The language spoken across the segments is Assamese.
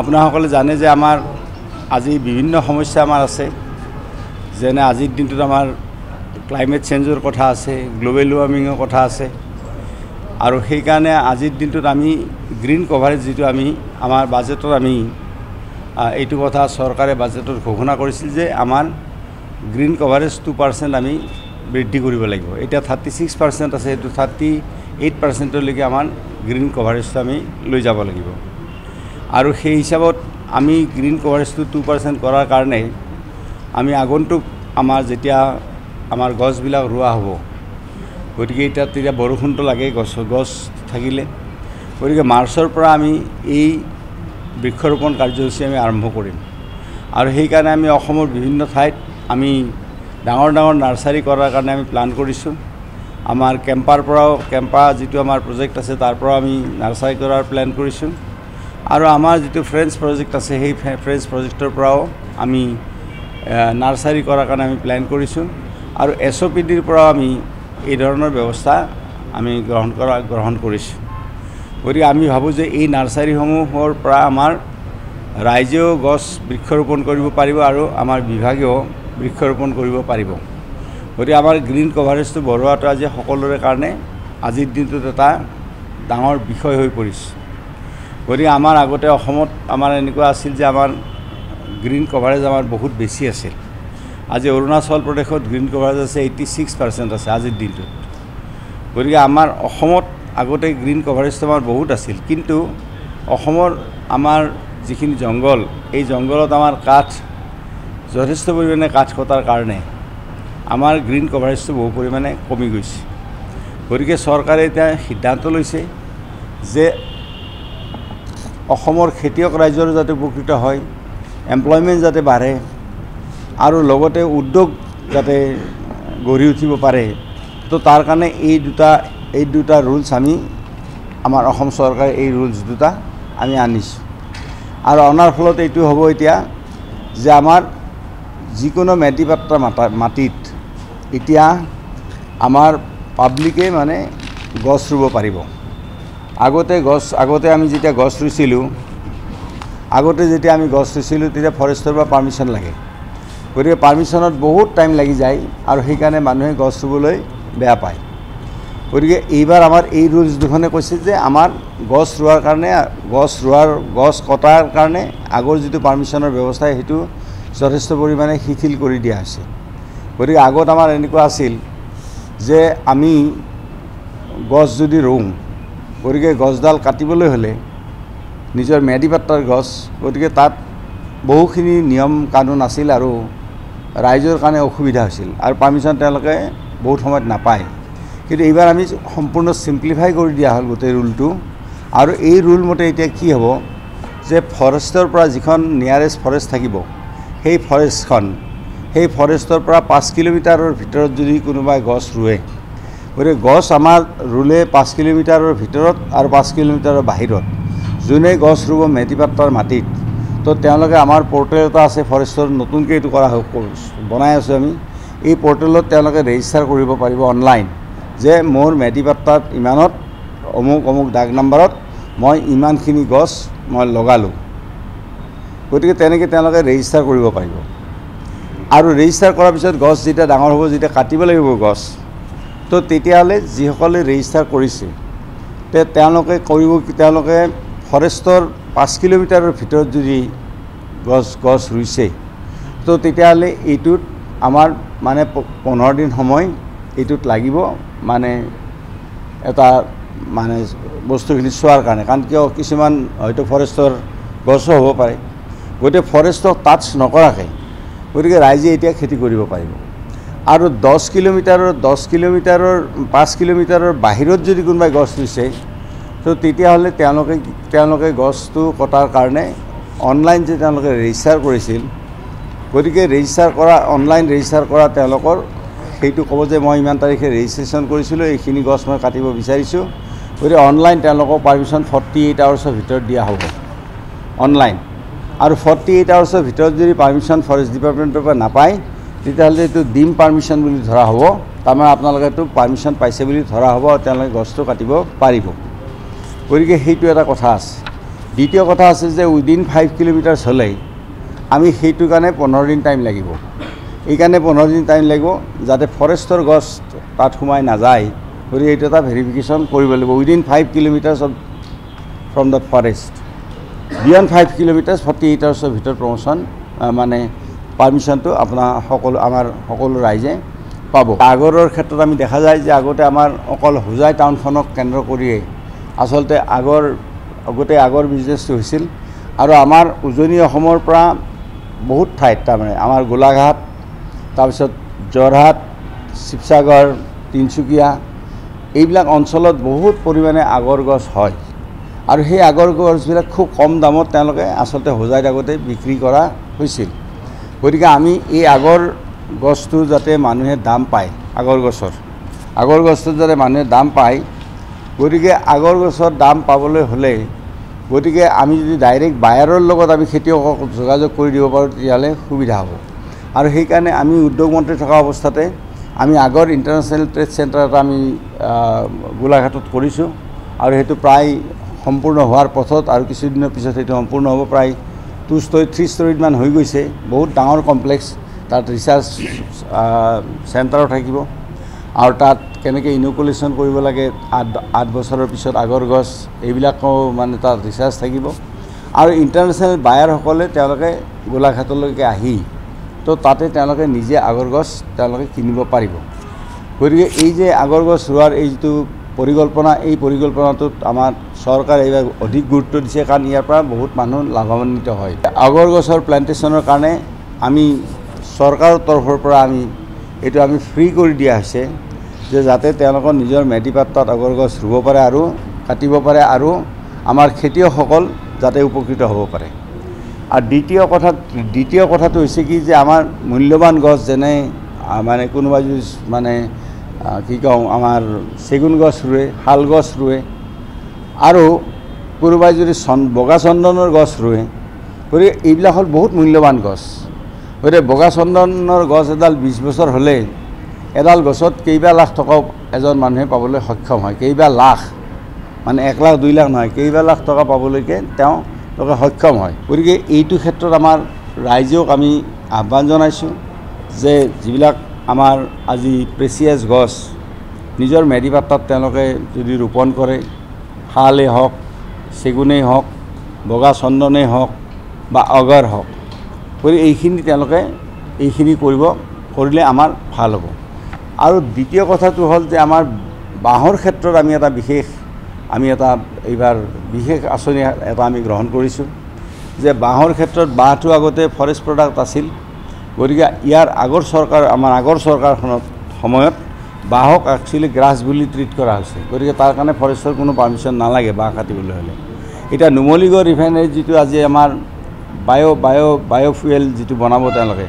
আপোনাসকলে জানে যে আমাৰ আজি বিভিন্ন সমস্যা আমাৰ আছে। যেনে আজিৰ দিনটোত আমাৰ ক্লাইমেট চেঞ্জৰ কথা আছে গ্ল'বেল ৱাৰ্মিঙৰ কথা আছে। আৰু সেইকাৰণে আজিৰ দিনটোত আমি গ্ৰীণ কভাৰেজ যিটো আমি আমাৰ বাজেটত আমি এইটো কথা চৰকাৰে বাজেটত ঘোষণা কৰিছিল যে আমাৰ গ্ৰীণ কভাৰেজ টু পাৰ্চেণ্ট আমি বৃদ্ধি কৰিব লাগিব। এতিয়া থাৰ্টি ছিক্স পাৰ্চেণ্ট আছে সেইটো থাৰ্টি এইট পাৰ্চেণ্টলৈকে আমাৰ গ্ৰীণ কভাৰেজটো আমি লৈ যাব লাগিব। আৰু সেই হিচাপত আমি গ্ৰীণ কভাৰেজটো টু পাৰ্চেণ্ট কৰাৰ কাৰণে আমি আগন্তুক আমাৰ যেতিয়া আমাৰ গছবিলাক ৰোৱা হ'ব গতিকে এতিয়া তেতিয়া বৰষুণটো লাগে গছ গছ থাকিলে। গতিকে মাৰ্চৰ পৰা আমি এই বৃক্ষৰোপণ কাৰ্যসূচী আমি আৰম্ভ কৰিম। আৰু সেইকাৰণে আমি অসমৰ বিভিন্ন ঠাইত আমি ডাঙৰ ডাঙৰ নাৰ্চাৰী কৰাৰ কাৰণে আমি প্লান কৰিছোঁ। আমাৰ কেম্পাৰ পৰাও কেম্পা যিটো আমাৰ প্ৰজেক্ট আছে তাৰ পৰাও আমি নাৰ্চাৰী কৰাৰ প্লেন কৰিছোঁ। আৰু আমাৰ যিটো ফ্ৰেঞ্চ প্ৰজেক্ট আছে সেই ফ্ৰেঞ্চ প্ৰজেক্টৰ পৰাও আমি নাৰ্চাৰী কৰাৰ কাৰণে আমি প্লেন কৰিছোঁ। আৰু এছ অ' পি ডিৰ পৰাও আমি এই ধৰণৰ ব্যৱস্থা আমি গ্ৰহণ কৰা গ্ৰহণ কৰিছোঁ। গতিকে আমি ভাবোঁ যে এই নাৰ্চাৰীসমূহৰ পৰা আমাৰ ৰাইজেও গছ বৃক্ষৰোপণ কৰিব পাৰিব আৰু আমাৰ বিভাগেও বৃক্ষৰোপণ কৰিব পাৰিব। গতিকে আমাৰ গ্ৰীণ কভাৰেজটো বঢ়োৱাটো আজি সকলোৰে কাৰণে আজিৰ দিনটোত এটা ডাঙৰ বিষয় হৈ পৰিছে। গতিকে আমাৰ আগতে অসমত আমাৰ এনেকুৱা আছিল যে আমাৰ গ্ৰীণ কভাৰেজ আমাৰ বহুত বেছি আছিল। আজি অৰুণাচল প্ৰদেশত গ্ৰীণ কভাৰেজ আছে এইটি ছিক্স পাৰ্চেণ্ট আছে আজিৰ দিনটোত। গতিকে আমাৰ অসমত আগতে গ্ৰীণ কভাৰেজটো আমাৰ বহুত আছিল। কিন্তু অসমৰ আমাৰ যিখিনি জংঘল এই জংঘলত আমাৰ কাঠ যথেষ্ট পৰিমাণে কাঠ কটাৰ কাৰণে আমাৰ গ্ৰীণ কভাৰেজটো বহু পৰিমাণে কমি গৈছে। গতিকে চৰকাৰে এতিয়া সিদ্ধান্ত লৈছে যে অসমৰ খেতিয়ক ৰাইজৰো যাতে উপকৃত হয় এমপ্লয়মেণ্ট যাতে বাঢ়ে আৰু লগতে উদ্যোগ যাতে গঢ়ি উঠিব পাৰে তো তাৰ কাৰণে এই দুটা এই দুটা ৰুলছ আমি আমাৰ অসম চৰকাৰে এই ৰুলছ দুটা আমি আনিছোঁ। আৰু অনাৰ ফলত এইটো হ'ব এতিয়া যে আমাৰ যিকোনো মেটিপাত্ৰা মাটা মাটিত এতিয়া আমাৰ পাব্লিকে মানে গছ ৰুব পাৰিব। আগতে গছ আগতে আমি যেতিয়া গছ ৰুইছিলোঁ আগতে যেতিয়া আমি গছ ৰুইছিলোঁ তেতিয়া ফৰেষ্টৰ পৰা পাৰ্মিশ্যন লাগে। গতিকে পাৰ্মিশ্যনত বহুত টাইম লাগি যায় আৰু সেইকাৰণে মানুহে গছ ৰুবলৈ বেয়া পায়। গতিকে এইবাৰ আমাৰ এই ৰুলছ দুখনে কৈছে যে আমাৰ গছ ৰোৱাৰ কাৰণে গছ ৰোৱাৰ গছ কটাৰ কাৰণে আগৰ যিটো পাৰ্মিশ্যনৰ ব্যৱস্থা সেইটো যথেষ্ট পৰিমাণে শিথিল কৰি দিয়া হৈছে। গতিকে আগত আমাৰ এনেকুৱা আছিল যে আমি গছ যদি ৰুওঁ গতিকে গছডাল কাটিবলৈ হ'লে নিজৰ ম্যাদী পাত্ৰাৰ গছ গতিকে তাত বহুখিনি নিয়ম কানুন আছিল আৰু ৰাইজৰ কাৰণে অসুবিধা হৈছিল আৰু পাৰ্মিশ্যন তেওঁলোকে বহুত সময়ত নাপায়। কিন্তু এইবাৰ আমি সম্পূৰ্ণ চিম্প্লিফাই কৰি দিয়া হ'ল গোটেই ৰুলটো আৰু এই ৰুল মতে এতিয়া কি হ'ব যে ফৰেষ্টৰ পৰা যিখন নিয়াৰেষ্ট ফৰেষ্ট থাকিব সেই ফৰেষ্টখন সেই ফৰেষ্টৰ পৰা পাঁচ কিলোমিটাৰৰ ভিতৰত যদি কোনোবাই গছ ৰুৱে গতিকে গছ আমাৰ ৰুলে পাঁচ কিলোমিটাৰৰ ভিতৰত আৰু পাঁচ কিলোমিটাৰৰ বাহিৰত। যোনে গছ ৰুব মেটিপাত্ৰাৰ মাটিত তো তেওঁলোকে আমাৰ পৰ্টেল এটা আছে ফৰেষ্টৰ নতুনকৈ এইটো কৰা হওক বনাই আছোঁ আমি। এই পৰ্টেলত তেওঁলোকে ৰেজিষ্টাৰ কৰিব পাৰিব অনলাইন যে মোৰ মেটিপাত্ৰাত ইমানত অমুক অমুক ডাক নাম্বাৰত মই ইমানখিনি গছ মই লগালোঁ। গতিকে তেনেকৈ তেওঁলোকে ৰেজিষ্টাৰ কৰিব পাৰিব। আৰু ৰেজিষ্টাৰ কৰাৰ পিছত গছ যেতিয়া ডাঙৰ হ'ব যেতিয়া কাটিব লাগিব গছ তো তেতিয়াহ'লে যিসকলে ৰেজিষ্টাৰ কৰিছে তে তেওঁলোকে কৰিব তেওঁলোকে ফৰেষ্টৰ পাঁচ কিলোমিটাৰৰ ভিতৰত যদি গছ গছ ৰুইছে তো তেতিয়াহ'লে এইটোত আমাৰ মানে পোন্ধৰ দিন সময় এইটোত লাগিব মানে এটা মানে বস্তুখিনি চোৱাৰ কাৰণে। কাৰণ কিয় কিছুমান হয়তো ফৰেষ্টৰ গছো হ'ব পাৰে। গতিকে ফৰেষ্টক টাচ নকৰাকৈ গতিকে ৰাইজে এতিয়া খেতি কৰিব পাৰিব। আৰু দহ কিলোমিটাৰৰ দহ কিলোমিটাৰৰ পাঁচ কিলোমিটাৰৰ বাহিৰত যদি কোনোবাই গছ ৰুইছে তো তেতিয়াহ'লে তেওঁলোকে তেওঁলোকে গছটো কটাৰ কাৰণে অনলাইন যে তেওঁলোকে ৰেজিষ্টাৰ কৰিছিল গতিকে ৰেজিষ্টাৰ কৰা অনলাইন ৰেজিষ্টাৰ কৰা তেওঁলোকৰ সেইটো ক'ব যে মই ইমান তাৰিখে ৰেজিষ্ট্ৰেশ্যন কৰিছিলোঁ এইখিনি গছ মই কাটিব বিচাৰিছোঁ। গতিকে অনলাইন তেওঁলোকক পাৰ্মিশ্যন ফৰ্টি এইট আৱাৰ্ছৰ ভিতৰত দিয়া হ'ব। অনলাইন। আৰু ফৰ্টি এইট আৱাৰ্ছৰ ভিতৰত যদি পাৰ্মিশ্যন ফৰেষ্ট ডিপাৰ্টমেণ্টৰ পৰা নাপায় তেতিয়াহ'লে এইটো ডিম পাৰ্মিশ্যন বুলি ধৰা হ'ব তাৰমানে আপোনালোকে এইটো পাৰ্মিশ্যন পাইছে বুলি ধৰা হ'ব আৰু তেওঁলোকে গছটো কাটিব পাৰিব। গতিকে সেইটো এটা কথা আছে। দ্বিতীয় কথা আছে যে উইদিন ফাইভ কিলোমিটাৰ্ছ হ'লে আমি সেইটো কাৰণে পোন্ধৰ দিন টাইম লাগিব। এইকাৰণে পোন্ধৰ দিন টাইম লাগিব যাতে ফৰেষ্টৰ গছ তাত সোমাই নাযায়। গতিকে এইটো এটা ভেৰিফিকেশ্যন কৰিব লাগিব। Within five kilometres of from the forest beyond five kilometres forty eight আৱাৰ্ছৰ ভিতৰত প্ৰমোশ্যন মানে পাৰ্মিশ্যনটো আপোনাৰ সকলো আমাৰ সকলো ৰাইজে পাব। আগৰৰ ক্ষেত্ৰত আমি দেখা যায় যে আগতে আমাৰ অকল হোজাই টাউনখনক কেন্দ্ৰ কৰিয়েই আচলতে আগৰ গোটেই আগৰ বিজনেছটো হৈছিল। আৰু আমাৰ উজনি অসমৰ পৰা বহুত ঠাইত তাৰমানে আমাৰ গোলাঘাট তাৰপিছত যোৰহাট শিৱসাগৰ তিনিচুকীয়া এইবিলাক অঞ্চলত বহুত পৰিমাণে আগৰ গছ হয়। আৰু সেই আগৰ গছবিলাক খুব কম দামত তেওঁলোকে আচলতে হোজাইত আগতে বিক্ৰী কৰা হৈছিল। গতিকে আমি এই আগৰ গছটো যাতে মানুহে দাম পায় আগৰ গছৰ। আগৰ গছটোত যাতে মানুহে দাম পায় গতিকে আগৰ গছৰ দাম পাবলৈ হ'লে গতিকে আমি যদি ডাইৰেক্ট বায়াৰৰ লগত আমি খেতিয়কক যোগাযোগ কৰি দিব পাৰোঁ তেতিয়াহ'লে সুবিধা হ'ব। আৰু সেইকাৰণে আমি উদ্যোগ মন্ত্ৰী থকা অৱস্থাতে আমি আগৰ ইণ্টাৰনেশ্যনেল ট্ৰেড চেণ্টাৰ এটা আমি গোলাঘাটত কৰিছোঁ। আৰু সেইটো প্ৰায় সম্পূৰ্ণ হোৱাৰ পথত আৰু কিছুদিনৰ পিছত সেইটো সম্পূৰ্ণ হ'ব প্ৰায় টু ষ্টৰী থ্ৰী ষ্টৰীডমান হৈ গৈছে। বহুত ডাঙৰ কমপ্লেক্স। তাত ৰিচাৰ্চ চেণ্টাৰো থাকিব। আৰু তাত কেনেকৈ ইনকুলেশ্যন কৰিব লাগে আঠ আঠ বছৰৰ পিছত আগৰ গছ এইবিলাকো মানে তাত ৰিচাৰ্চ থাকিব। আৰু ইণ্টাৰনেশ্যনেল বায়াৰসকলে তেওঁলোকে গোলাঘাটলৈকে আহি তো তাতে তেওঁলোকে নিজে আগৰ গছ তেওঁলোকে কিনিব পাৰিব। গতিকে এই যে আগৰ গছ ৰোৱাৰ এই যিটো পৰিকল্পনা এই পৰিকল্পনাটোত আমাৰ চৰকাৰে এইবাৰ অধিক গুৰুত্ব দিছে কাৰণ ইয়াৰ পৰা বহুত মানুহ লাভান্বিত হয়। আগৰ গছৰ প্লেণ্টেশ্যনৰ কাৰণে আমি চৰকাৰৰ তৰফৰ পৰা আমি এইটো আমি ফ্ৰী কৰি দিয়া হৈছে যে যাতে তেওঁলোকৰ নিজৰ মেধি পাত্ৰত আগৰ গছ ৰুব পাৰে আৰু কাটিব পাৰে আৰু আমাৰ খেতিয়কসকল যাতে উপকৃত হ'ব পাৰে। আৰু দ্বিতীয় কথা দ্বিতীয় কথাটো হৈছে কি যে আমাৰ মূল্যৱান গছ যেনে মানে কোনোবাই যদি মানে কি কওঁ আমাৰ চেগুন গছ ৰুৱে শাল গছ ৰুৱে। আৰু কোনোবাই যদি চন বগা চন্দনৰ গছ ৰুৱে গতিকে এইবিলাক হ'ল বহুত মূল্যৱান গছ। গতিকে বগা চন্দনৰ গছ এডাল বিছ বছৰ হ'লে এডাল গছত কেইবা লাখ টকাও এজন মানুহে পাবলৈ সক্ষম হয়। কেইবা লাখ মানে এক লাখ দুই লাখ নহয় কেইবা লাখ টকা পাবলৈকে তেওঁ তেওঁলোকে সক্ষম হয়। গতিকে এইটো ক্ষেত্ৰত আমাৰ ৰাইজক আমি আহ্বান জনাইছোঁ যে যিবিলাক আমাৰ আজি প্ৰেচিয়াছ গছ নিজৰ মেধি পাত্ৰত তেওঁলোকে যদি ৰোপণ কৰে শালেই হওক চেগুনেই হওক বগা চন্দনেই হওক বা অগৰ হওক গতিকে এইখিনি তেওঁলোকে এইখিনি কৰিব কৰিলে আমাৰ ভাল হ'ব। আৰু দ্বিতীয় কথাটো হ'ল যে আমাৰ বাঁহৰ ক্ষেত্ৰত আমি এটা বিশেষ আমি এটা এইবাৰ বিশেষ আঁচনি এটা আমি গ্ৰহণ কৰিছোঁ যে বাঁহৰ ক্ষেত্ৰত বাঁহটো আগতে ফৰেষ্ট প্ৰডাক্ট আছিল। গতিকে ইয়াৰ আগৰ চৰকাৰ আমাৰ আগৰ চৰকাৰখনত সময়ত বাঁহক একচুৱেলি গ্ৰাছ বুলি ট্ৰিট কৰা হৈছে। গতিকে তাৰ কাৰণে ফৰেষ্টৰ কোনো পাৰ্মিশ্যন নালাগে বাঁহ কাটিবলৈ হ'লে। এতিয়া নুমলীগড় ৰিফাইনেৰীত যিটো আজি আমাৰ বায়' বায়' বায়'ফুৱেল যিটো বনাব তেওঁলোকে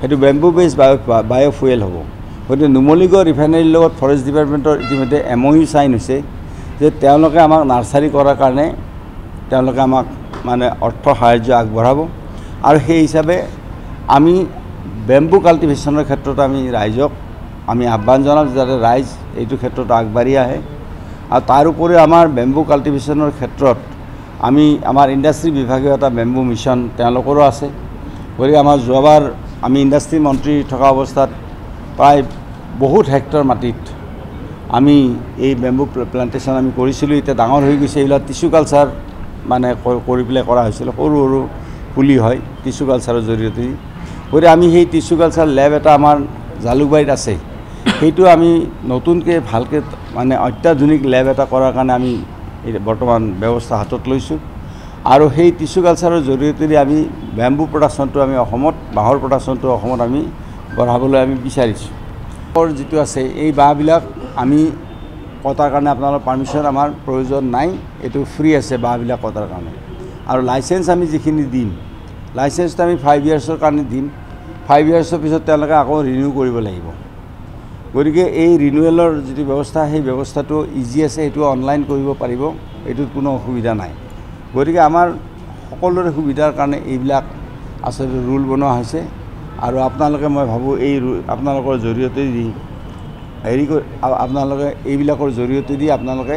সেইটো বেম্বু বেছ বায়' বায়'ফুৱেল হ'ব। গতিকে নুমলীগড় ৰিফাইনেৰীৰ লগত ফৰেষ্ট ডিপাৰ্টমেণ্টৰ ইতিমধ্যে এম অ' ইউ চাইন হৈছে যে তেওঁলোকে আমাক নাৰ্চাৰী কৰাৰ কাৰণে তেওঁলোকে আমাক মানে অৰ্থ সাহাৰ্য আগবঢ়াব। আৰু সেই হিচাপে আমি বেম্বু কাল্টিভেশ্যনৰ ক্ষেত্ৰত আমি ৰাইজক আমি আহ্বান জনাম যাতে ৰাইজ এইটো ক্ষেত্ৰত আগবাঢ়ি আহে। আৰু তাৰ উপৰিও আমাৰ বেম্বু কাল্টিভেশ্যনৰ ক্ষেত্ৰত আমি আমাৰ ইণ্ডাষ্ট্ৰী বিভাগীয় এটা বেম্বু মিছন তেওঁলোকৰো আছে। গতিকে আমাৰ যোৱাবাৰ আমি ইণ্ডাষ্ট্ৰী মন্ত্ৰী থকা অৱস্থাত প্ৰায় বহুত হেক্টৰ মাটিত আমি এই বেম্বু প্লাণ্টেশ্যন আমি কৰিছিলোঁ। এতিয়া ডাঙৰ হৈ গৈছে এইবিলাক টিচু কালচাৰ মানে কৰি পেলাই কৰা হৈছিল। সৰু সৰু পুলি হয় টিচু কালচাৰৰ জৰিয়তে গতিকে আমি সেই টিচু কালচাৰ লেব এটা আমাৰ জালুকবাৰীত আছে। সেইটো আমি নতুনকৈ ভালকৈ মানে অত্যাধুনিক লেব এটা কৰাৰ কাৰণে আমি বৰ্তমান ব্যৱস্থা হাতত লৈছোঁ। আৰু সেই টিচু কালচাৰৰ জৰিয়তে আমি বেম্বু প্ৰডাকশ্যনটো আমি অসমত বাঁহৰ প্ৰডাকশ্যনটো অসমত আমি বঢ়াবলৈ আমি বিচাৰিছোঁ। যিটো আছে এই বাঁহবিলাক আমি কটাৰ কাৰণে আপোনালোকৰ পাৰ্মিশ্যন আমাৰ প্ৰয়োজন নাই এইটো ফ্ৰী আছে বাঁহবিলাক কটাৰ কাৰণে। আৰু লাইচেঞ্চ আমি যিখিনি দিম লাইচেঞ্চটো আমি ফাইভ ইয়াৰ্ছৰ কাৰণে দিম। ফাইভ ইয়াৰ্ছৰ পিছত তেওঁলোকে আকৌ ৰিনিউ কৰিব লাগিব। গতিকে এই ৰিনিউৱেলৰ যিটো ব্যৱস্থা সেই ব্যৱস্থাটো ইজি আছে সেইটো অনলাইন কৰিব পাৰিব। এইটোত কোনো অসুবিধা নাই। গতিকে আমাৰ সকলোৰে সুবিধাৰ কাৰণে এইবিলাক আচলতে ৰুল বনোৱা হৈছে। আৰু আপোনালোকে মই ভাবোঁ এই আপোনালোকৰ জৰিয়তে দি হেৰি কৰি আপোনালোকে এইবিলাকৰ জৰিয়তে দি আপোনালোকে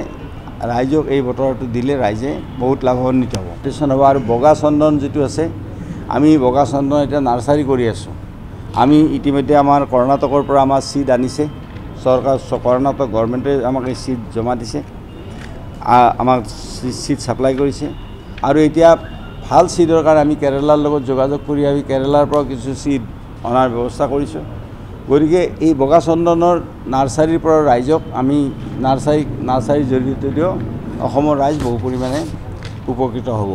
ৰাইজক এই বতৰটো দিলে ৰাইজে বহুত লাভান্বিত হ'ব। হ'ব আৰু বগা চন্দন যিটো আছে আমি বগা চন্দন এতিয়া নাৰ্চাৰী কৰি আছোঁ। আমি ইতিমধ্যে আমাৰ কৰ্ণাটকৰ পৰা আমাৰ চিড আনিছে। চৰকাৰ কৰ্ণাটক গভৰ্ণমেণ্টে আমাক এই চিড জমা দিছে। আমাক চিড ছাপ্লাই কৰিছে। আৰু এতিয়া ভাল চিডৰ কাৰণে আমি কেৰেলাৰ লগত যোগাযোগ কৰি আমি কেৰেলাৰ পৰা কিছু চিড অনাৰ ব্যৱস্থা কৰিছোঁ। গতিকে এই বগা চন্দনৰ নাৰ্চাৰীৰ পৰা ৰাইজক আমি নাৰ্চাৰী নাৰ্চাৰীৰ জৰিয়তে দিওঁ অসমৰ ৰাইজ বহু পৰিমাণে উপকৃত হ'ব।